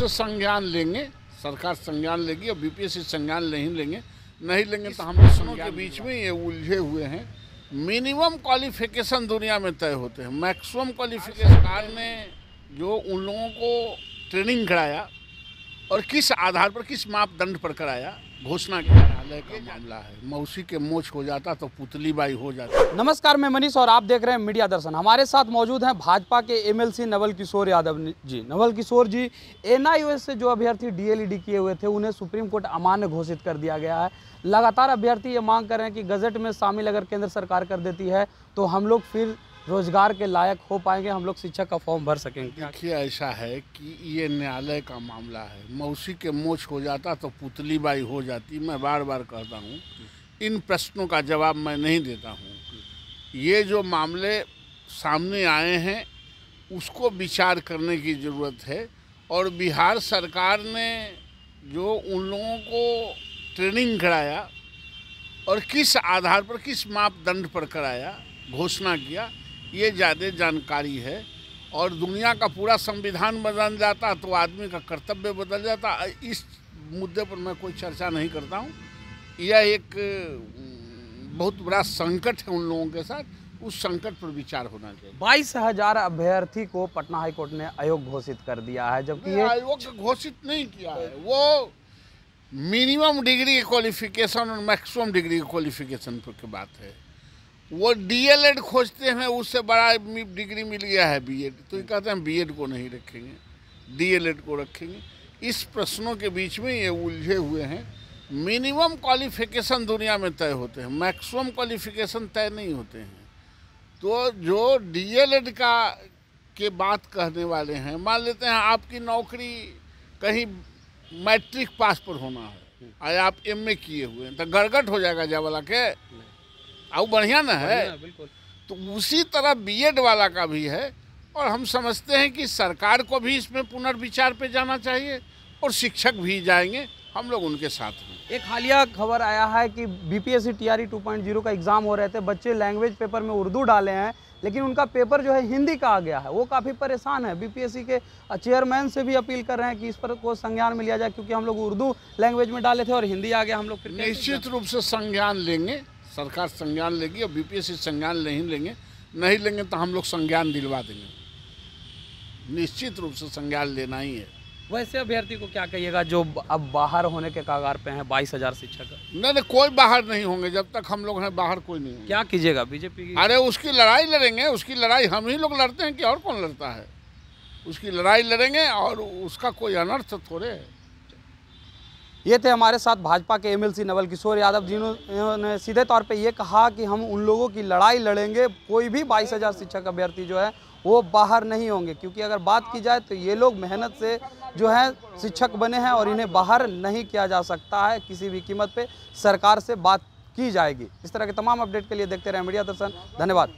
से संज्ञान लेंगे सरकार संज्ञान लेगी और बीपीएससी संज्ञान नहीं लेंगे नहीं लेंगे तो हम दोनों के बीच में ये उलझे हुए हैं। मिनिमम क्वालिफिकेशन दुनिया में तय होते हैं। मैक्सिमम क्वालिफिकेशन सरकार ने जो उन लोगों को ट्रेनिंग कराया और किस आधार पर किस मापदंड पर कराया घोषणा किया न्यायालय का मामला है। मौसी के मोच हो जाता तो पुतली बाई हो जाती। नमस्कार, मैं मनीष और आप देख रहे हैं मीडिया दर्शन। हमारे साथ मौजूद हैं भाजपा के एमएलसी नवल किशोर यादव जी। नवल किशोर जी एनआईओएस से जो अभ्यर्थी डीएलईडी किए हुए थे, उन्हें सुप्रीम कोर्ट अमान्य घोषित कर दिया गया है। लगातार अभ्यर्थी ये मांग कर रहे हैं कि गजट में शामिल अगर केंद्र सरकार कर देती है तो हम लोग फिर रोज़गार के लायक हो पाएँगे, हम लोग शिक्षक का फॉर्म भर सकेंगे। देखिए, ऐसा है कि ये न्यायालय का मामला है। मौसी के मोच हो जाता तो पुतली बाई हो जाती। मैं बार बार कहता हूँ, इन प्रश्नों का जवाब मैं नहीं देता हूँ। ये जो मामले सामने आए हैं, उसको विचार करने की ज़रूरत है और बिहार सरकार ने जो उन लोगों को ट्रेनिंग कराया और किस आधार पर, किस मापदंड पर कराया, घोषणा किया ये ज़्यादा जानकारी है और दुनिया का पूरा संविधान बदल जाता तो आदमी का कर्तव्य बदल जाता। इस मुद्दे पर मैं कोई चर्चा नहीं करता हूँ। यह एक बहुत बड़ा संकट है उन लोगों के साथ। उस संकट पर विचार होना चाहिए। बाईस हज़ार अभ्यर्थी को पटना हाईकोर्ट ने अयोग्य घोषित कर दिया है जबकि ये आयोग घोषित नहीं किया है। वो मिनिमम डिग्री क्वालिफिकेशन और मैक्सिमम डिग्री क्वालिफिकेशन पर की बात है। वो डीएलएड खोजते हैं उससे बड़ा डिग्री मिल गया है बीएड तो ये कहते हैं बीएड को नहीं रखेंगे डीएलएड को रखेंगे। इस प्रश्नों के बीच में ये उलझे हुए हैं मिनिमम क्वालिफिकेशन दुनिया में तय होते हैं मैक्सिमम क्वालिफिकेशन तय नहीं होते हैं। तो जो डीएलएड का के बात कहने वाले हैं मान लेते हैं आपकी नौकरी कहीं मैट्रिक पास पर होना है और आप एमए किए हुए हैं तो गड़गड़ हो जाएगा जा वाला के अब बढ़िया ना है। बिल्कुल। तो उसी तरह बीएड वाला का भी है और हम समझते हैं कि सरकार को भी इसमें पुनर्विचार पे जाना चाहिए और शिक्षक भी जाएँगे हम लोग उनके साथ हैं। एक हालिया खबर आया है कि B P S BPSC TRE 2.0 का एग्ज़ाम हो रहे थे बच्चे लैंग्वेज पेपर में उर्दू डाले हैं लेकिन उनका पेपर जो है हिंदी का आ गया है। वो काफ़ी परेशान है। बीपीएससी के चेयरमैन से भी अपील कर रहे हैं कि इस पर को संज्ञान में लिया जाए क्योंकि हम लोग उर्दू लैंग्वेज में डाले थे और हिंदी आ गया हम लोग फिर निश्चित रूप से संज्ञान लेंगे सरकार संज्ञान लेगी और बीपीएससी संज्ञान नहीं लेंगे नहीं लेंगे तो हम लोग संज्ञान दिलवा देंगे। निश्चित रूप से संज्ञान लेना ही है। वैसे अभ्यर्थी को क्या कहिएगा जो अब बाहर होने के कागार पे हैं बाईस हज़ार शिक्षक? नहीं नहीं कोई बाहर नहीं होंगे जब तक हम लोग हैं बाहर कोई नहीं क्या कीजिएगा बीजेपी की? अरे उसकी लड़ाई लड़ेंगे उसकी लड़ाई हम ही लोग लड़ते हैं कि और कौन लड़ता है? उसकी लड़ाई लड़ेंगे और उसका कोई अनर्थ थोड़े है। ये थे हमारे साथ भाजपा के एमएलसी नवल किशोर यादव, जिन्होंने सीधे तौर पे ये कहा कि हम उन लोगों की लड़ाई लड़ेंगे, कोई भी बाईस हज़ार शिक्षक अभ्यर्थी जो है, वो बाहर नहीं होंगे। क्योंकि अगर बात की जाए तो ये लोग मेहनत से जो है, शिक्षक बने हैं और इन्हें बाहर नहीं किया जा सकता है किसी भी कीमत पे। सरकार से बात की जाएगी। इस तरह के तमाम अपडेट के लिए देखते रहे मीडिया दर्शन। धन्यवाद।